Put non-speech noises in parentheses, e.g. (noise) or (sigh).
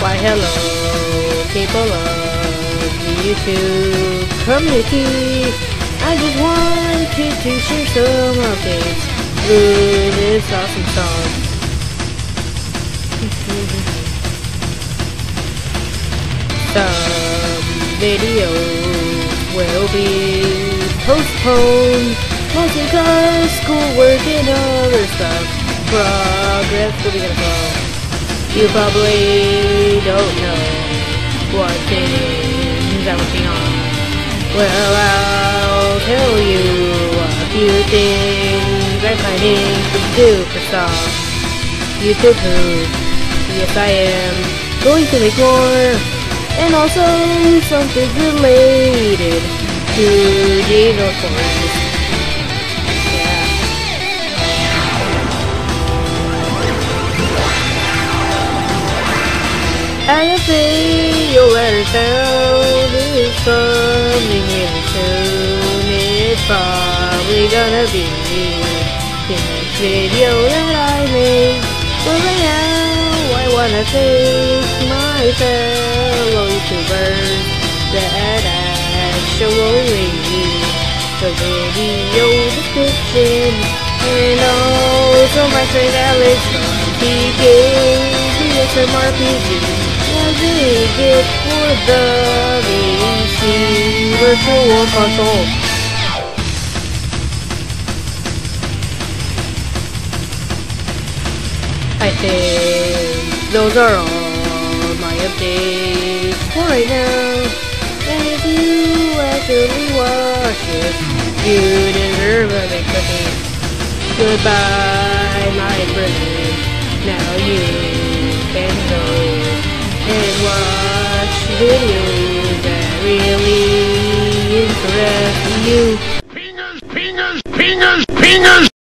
hello, people of the YouTube community. I just wanted to share some updates through this awesome song. (laughs) Some videos will be postponed, mostly cause schoolwork and other stuff. Progress will be gonna fall. You probably don't know what things I'm working on. Well, I'll tell you a few things I'm planning to do for some YouTube poop. Yes, I am going to make more, and also something related to dinosaurs. And the thing you'll understand is coming really soon. It's probably gonna be the next video that I make. But right now, I wanna thank my fellow YouTubers that actually the video description. And also my friend Alex from TK, DSM RPG. Was gift for the VC Virtual Console. I think those are all my updates for right now. And if you actually watch it, you deserve a big cookie. Goodbye, my friend. Now you videos that really interest you. Fingers, fingers, fingers, fingers.